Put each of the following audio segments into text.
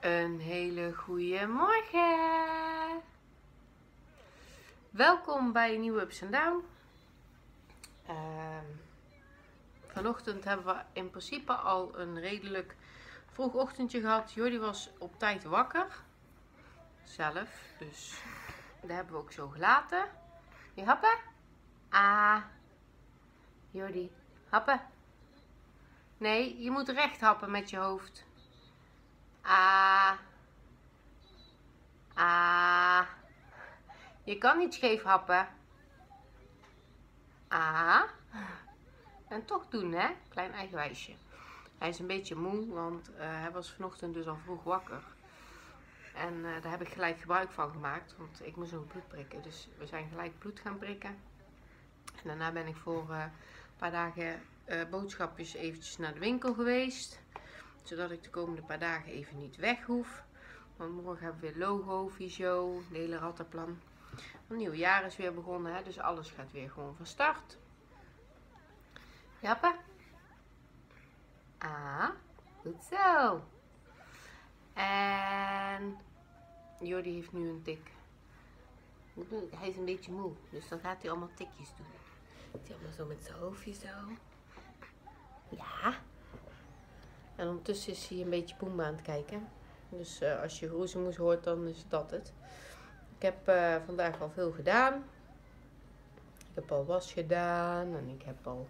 Een hele goede morgen. Welkom bij een nieuwe Ups and Down. Ehm, vanochtend hebben we in principe al een redelijk vroeg ochtendje gehad. Jordi was op tijd wakker. Zelf. Dus dat hebben we ook zo gelaten. Je happen? Ah. Jordi, happen. Nee, je moet recht happen met je hoofd. Ah. Ah. Je kan niet scheef happen. Ah. En toch doen, hè? Klein eigenwijsje. Hij is een beetje moe, want uh, hij was vanochtend dus al vroeg wakker. En uh, daar heb ik gelijk gebruik van gemaakt, want ik moest nog bloed prikken. Dus we zijn gelijk bloed gaan prikken. En daarna ben ik voor uh, een paar dagen boodschapjes eventjes naar de winkel geweest zodat ik de komende paar dagen even niet weg hoef. Want morgen hebben we weer logo, visio, de hele rattenplan. Een nieuw jaar is weer begonnen, hè, dus alles gaat weer gewoon van start. Jappe? Ah, goed zo. En Jordi heeft nu een tik. Hij is een beetje moe, dus dan gaat hij allemaal tikjes doen. Hij allemaal zo met zijn hoofdje zo. Ja. En ondertussen is hij een beetje Boomba aan het kijken. Dus uh, als je roezemoes hoort, dan is dat het. Ik heb uh, vandaag al veel gedaan. Ik heb al was gedaan en ik heb al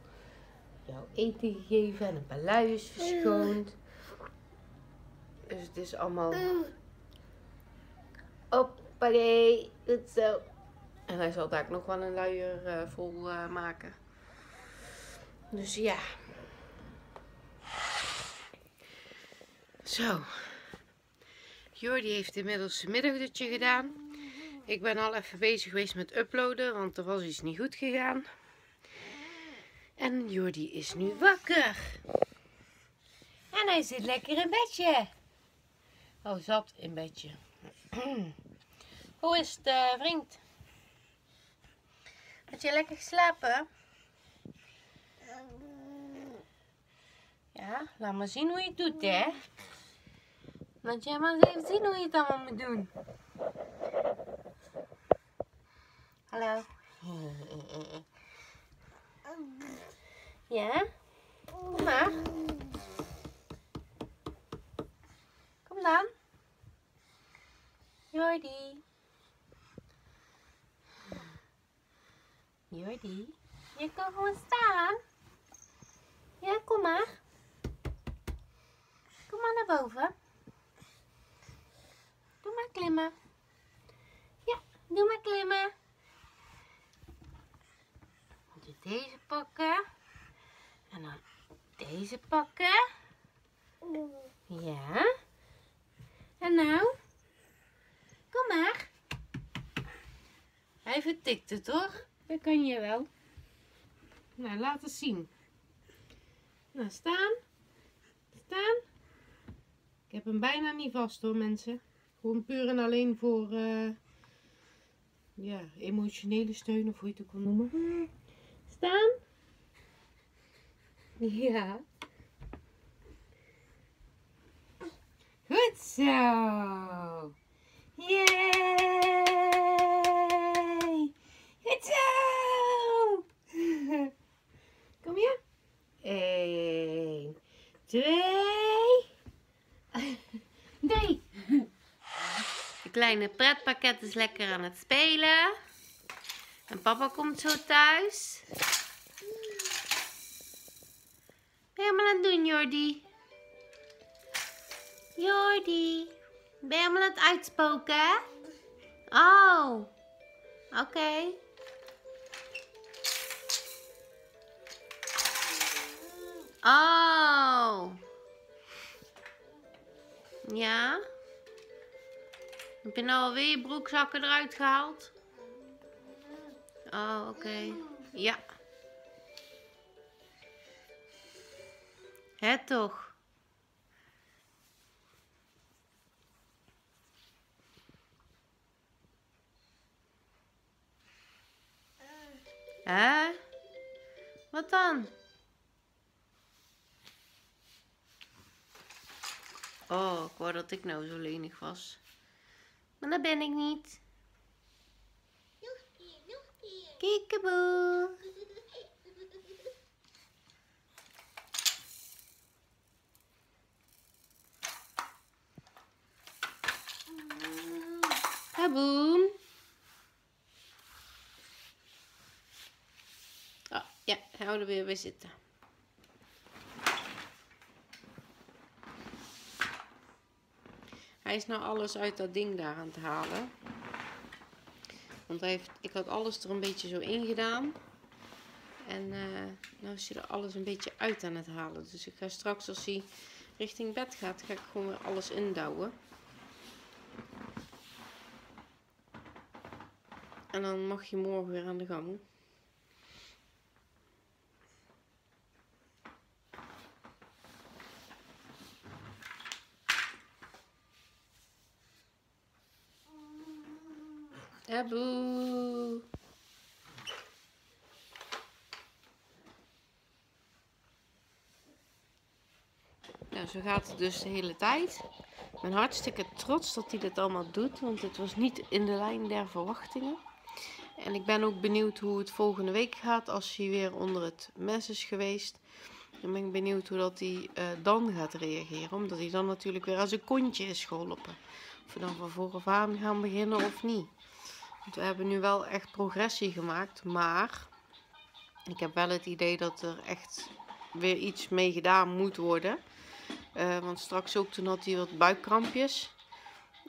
jouw eten gegeven en een paar luiers verschoond. Dus het is allemaal... Hoppakee, goed zo. En hij zal daar nog wel een luier uh, vol maken. Dus ja, Zo. Jordi heeft inmiddels zijn middagdutje gedaan. Ik ben al even bezig geweest met uploaden, want er was iets niet goed gegaan. En Jordi is nu wakker. En hij zit lekker in bedje. Oh, zat in bedje. Hoe is het, uh, vriend? Had je lekker geslapen? Ja, laat maar zien hoe je het doet, hè. Laat jij eens even zien hoe je het allemaal moet doen. Hallo. Ja? Kom maar. Kom dan. Jordi. Jordi. Je kan gewoon staan. Ja, kom maar. Kom maar naar boven. Klimmen. Ja, doe maar klimmen. Doe deze pakken. En dan deze pakken. Ja. En nou? Kom maar. Hij vertikt het toch? Dat kan je wel. Nou, laat het zien. Nou, staan. Staan. Ik heb hem bijna niet vast hoor, mensen. Gewoon puur en alleen voor uh, ja, emotionele steun of hoe je het ook wil noemen. Staan. Ja. Goed zo. Yay. Goed zo. Kom je? 1, 2, 3. De kleine pretpakket is lekker aan het spelen. En papa komt zo thuis. Ben je allemaal aan het doen, Jordi? Jordi, ben je allemaal aan het uitspoken? Oh, oké. Oh. Ja. Heb je nou alweer je broekzakken eruit gehaald? Oh, oké. Ja. Het toch. Hè? Wat dan? Oh, ik wou dat ik nou zo lenig was. Maar dat ben ik niet. Kiekeboe. Kaboom. Oh, ja, gaan we er weer bij zitten. Hij is nou alles uit dat ding daar aan het halen. Want hij heeft, ik had alles er een beetje zo in gedaan. En eh nou is hij er alles een beetje uit aan het halen. Dus ik ga straks als hij richting bed gaat, ga ik gewoon weer alles indouwen. En dan mag je morgen weer aan de gang. Taboe. Nou, zo gaat het dus de hele tijd. Ik ben hartstikke trots dat hij dit allemaal doet, want het was niet in de lijn der verwachtingen. En ik ben ook benieuwd hoe het volgende week gaat als hij weer onder het mes is geweest. Dan ben ik benieuwd hoe dat hij eh, dan gaat reageren, omdat hij dan natuurlijk weer aan zijn kontje is geholpen. Of we dan van vooraf aan gaan beginnen of niet. We hebben nu wel echt progressie gemaakt, maar ik heb wel het idee dat er echt weer iets mee gedaan moet worden. Eh, want straks ook toen had hij wat buikkrampjes.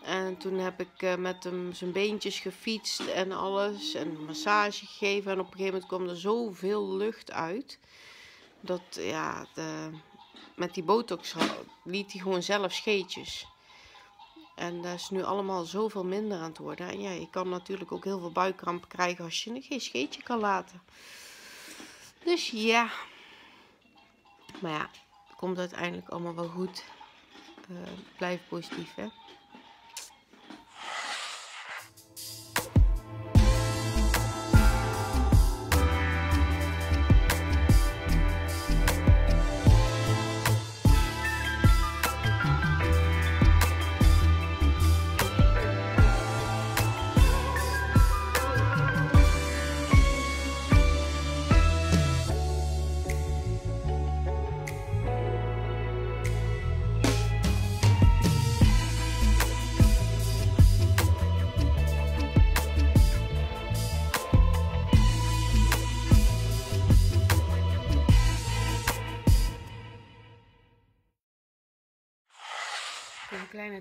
En toen heb ik eh, met hem zijn beentjes gefietst en alles. En massage gegeven. En op een gegeven moment kwam er zoveel lucht uit. Dat ja, de, met die botox liet hij gewoon zelf scheetjes. En dat is nu allemaal zoveel minder aan het worden. En ja, je kan natuurlijk ook heel veel buikkramp krijgen als je geen scheetje kan laten. Dus ja. Maar ja, het komt uiteindelijk allemaal wel goed. Eh, blijf positief, hè.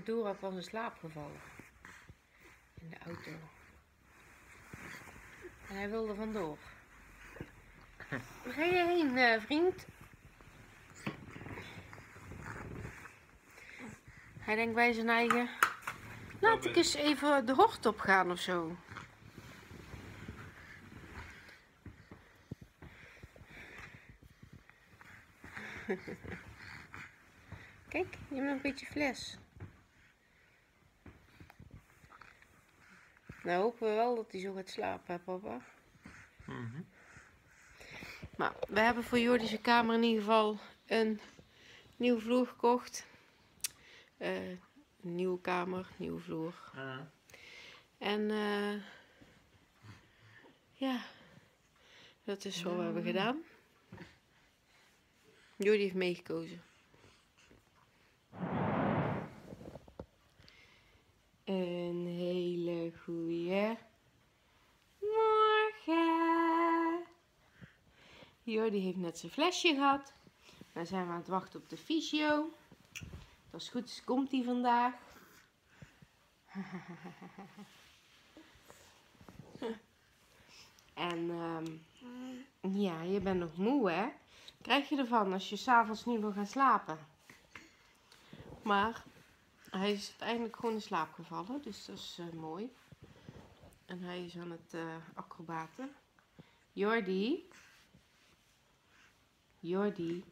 Kleine Dora was in slaap gevallen. In de auto. En hij wilde vandoor. Waar ga je heen, eh, vriend? Hij denkt bij zijn eigen... Laat ik eens even de hort op gaan of zo. Kijk, je hebt nog een beetje fles. Nou hopen we wel dat hij zo gaat slapen, hè, papa. Maar we hebben voor Jordi's kamer in ieder geval een nieuwe vloer gekocht. Eh, een nieuwe kamer, nieuwe vloer. En eh, ja, dat is wat we hebben gedaan. Jordi heeft meegekozen. Een hele goeie morgen. Jordi heeft net zijn flesje gehad. Dan zijn we aan het wachten op de fysio. Als het goed is, komt hij vandaag. en ehm, ja, je bent nog moe, hè? Krijg je ervan als je s'avonds niet wil gaan slapen? Maar hij is uiteindelijk gewoon in slaap gevallen, dus dat is eh, mooi. En hij is aan het eh, acrobaten. Jordi. Jordi.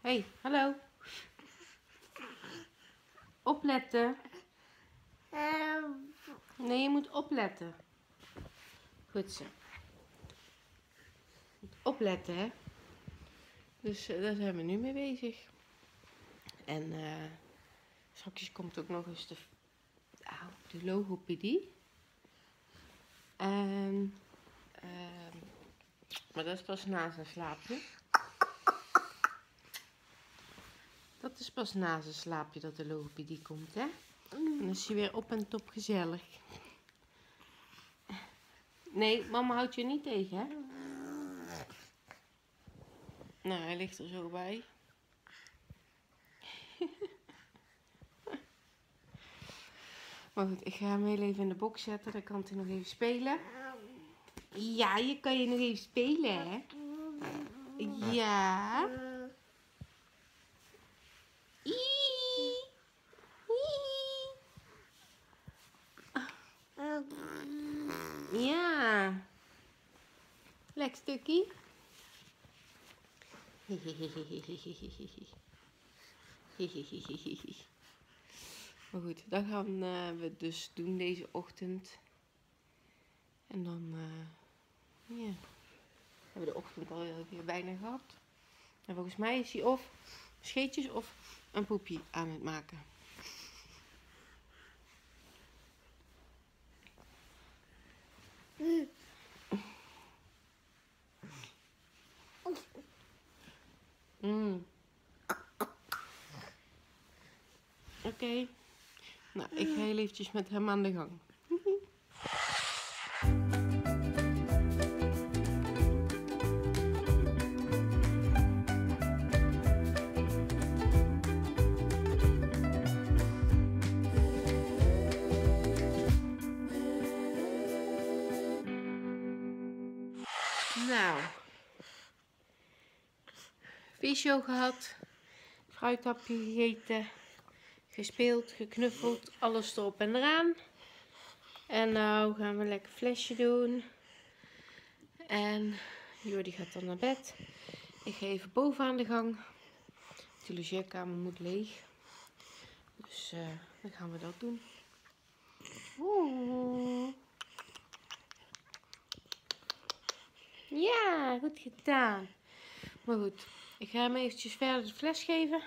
Hey, hallo. Opletten. Nee, je moet opletten. Goed zo. Opletten, hè. Dus eh, daar zijn we nu mee bezig. En eh straks komt ook nog eens de, au, de logopedie. En, ehm, maar dat is pas na zijn slaapje. Dat is pas na zijn slaapje dat de logopedie komt, hè? Dan is hij weer op en top gezellig. Nee, mama houdt je niet tegen, hè? Nou, hij ligt er zo bij. maar goed, ik ga hem heel even in de box zetten. Dan kan hij nog even spelen. Ja, je kan je nog even spelen, hè? Ja. Ja. Lekker stukje. Maar goed, dat gaan eh, we dus doen deze ochtend. En dan eh, ja, hebben we de ochtend al weer bijna gehad. En volgens mij is hij of scheetjes of een poepje aan het maken. Mm. Oké. Nou, ik ga heel eventjes met hem aan de gang. Nou, visio gehad, fruithapje gegeten, gespeeld, geknuffeld, alles erop en eraan. En nou gaan we lekker flesje doen. En Jordi gaat dan naar bed. Ik ga even boven aan de gang. De logeerkamer moet leeg. Dus eh, dan gaan we dat doen. Oeh. Ja, goed gedaan. Maar goed, ik ga hem eventjes verder de fles geven.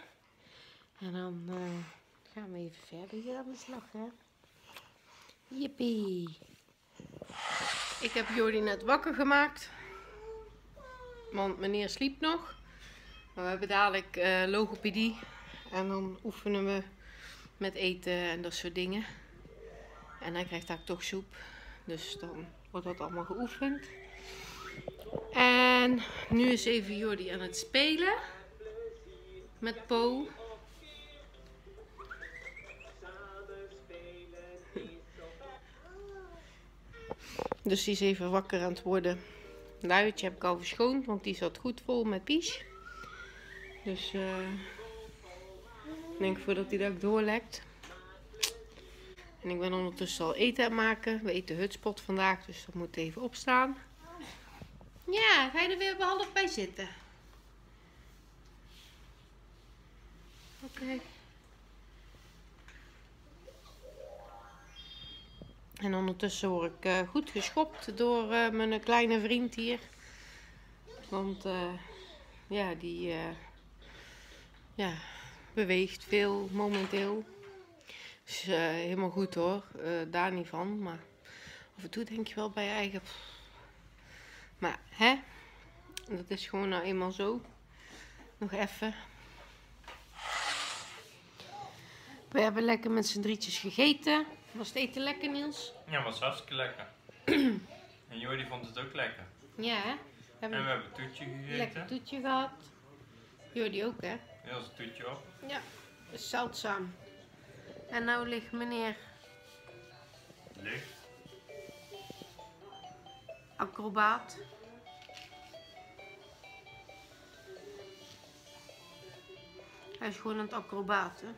En dan eh, gaan we even verder hier aan de slag, hè. Jippie. Ik heb Jordi net wakker gemaakt. Want meneer sliep nog. Maar we hebben dadelijk eh, logopedie. En dan oefenen we met eten en dat soort dingen. En hij krijgt daar toch soep. Dus dan wordt dat allemaal geoefend. En nu is even Jordi aan het spelen. Met Po. Dus die is even wakker aan het worden. Luiertje heb ik al verschoond, want die zat goed vol met pies. Dus eh, ik denk voordat dat ook doorlekt. En ik ben ondertussen al eten aan het maken. We eten hutspot vandaag, dus dat moet even opstaan. Ja, ga je er weer half bij zitten? Oké. En ondertussen word ik eh, goed geschopt door eh, mijn kleine vriend hier. Want eh, ja, die ja, beweegt veel momenteel. Is helemaal goed hoor, daar niet van. Maar af en toe denk je wel bij je eigen... Maar hè, dat is gewoon nou eenmaal zo. Nog even. We hebben lekker met z'n drietjes gegeten. Was het eten lekker, Niels? Ja, was hartstikke lekker. en Jordi vond het ook lekker. Ja, hè? We hebben En we een hebben toetje gegeten. lekker toetje gehad. Jordi ook, hè? Heel zijn toetje op. Ja, zeldzaam. En nou ligt meneer Licht. acrobaat. Hij is gewoon aan het acrobaten.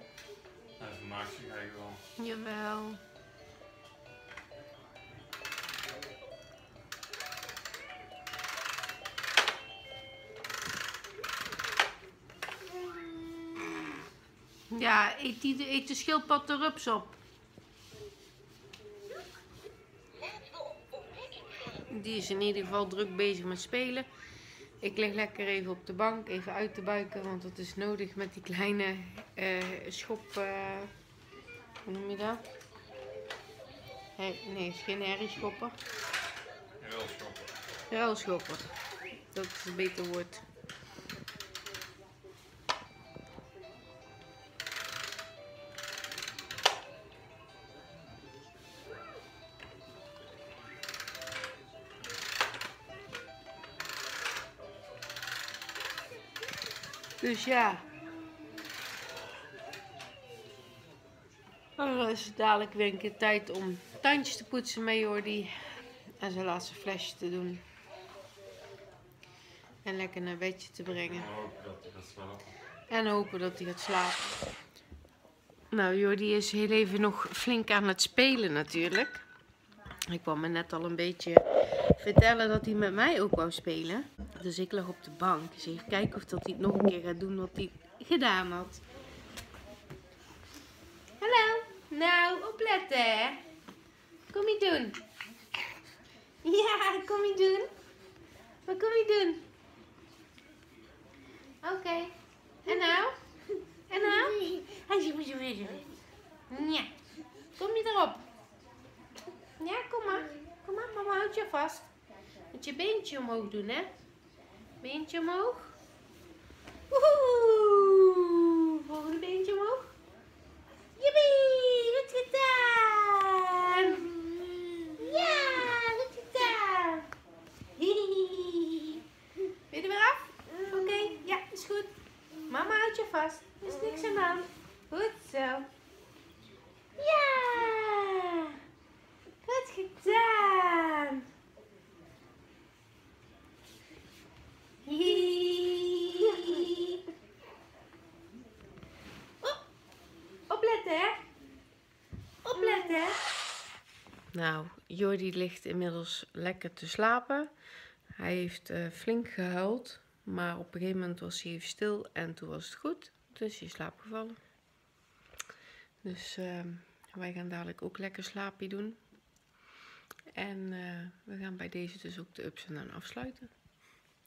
Hij vermaakt zich eigenlijk wel. Jawel. Ja, eet, die, eet de schildpad de rups op. Die is in ieder geval druk bezig met spelen. Ik lig lekker even op de bank, even uit te buiken, want dat is nodig met die kleine eh, schop. eh, hoe noem je dat? Hey, nee, het is geen herrieschopper. Heel schop. Ruilschopper. Dat is een beter woord. Dus ja. Dan is het dadelijk weer een keer tijd om tandjes te poetsen met Jordi. En zijn laatste flesje te doen. En lekker naar bedje te brengen. Ik hoop dat hij gaat slapen. En hopen dat hij gaat slapen. Nou, Jordi is heel even nog flink aan het spelen natuurlijk. Ik kwam me net al een beetje vertellen dat hij met mij ook wou spelen. Dus ik lag op de bank. Dus even kijken of dat hij het nog een keer gaat doen wat hij gedaan had. Hallo. Nou, opletten hè. Kom je doen. Ja, kom je doen. Wat kom je doen? Oké. En nou? En nou? Hij zegt, moet je weer. Ja. Kom je erop? Ja, kom maar. Kom maar, mama houdt je vast. Met je beentje omhoog doen, hè? Beentje omhoog. Woehoe! Volgende beentje omhoog. Jippie! Goed gedaan! Ja, goed gedaan! Hihihi. Ben je er weer af? Oké, ja, is goed. Mama houdt je vast. Is niks aan de hand. Goed zo. Ja! Goed gedaan! Hihihi. Op. Opletten, hè? Opletten, hè? Nou, Jordi ligt inmiddels lekker te slapen. Hij heeft eh, flink gehuild, maar op een gegeven moment was hij even stil en toen was het goed. Dus hij is slaapgevallen. Dus ehm, wij gaan dadelijk ook lekker slaapje doen. En eh, we gaan bij deze dus ook de ups en dan afsluiten.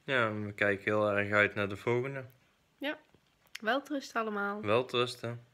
Ja, we kijken heel erg uit naar de volgende. Welterust allemaal. Wel trusten.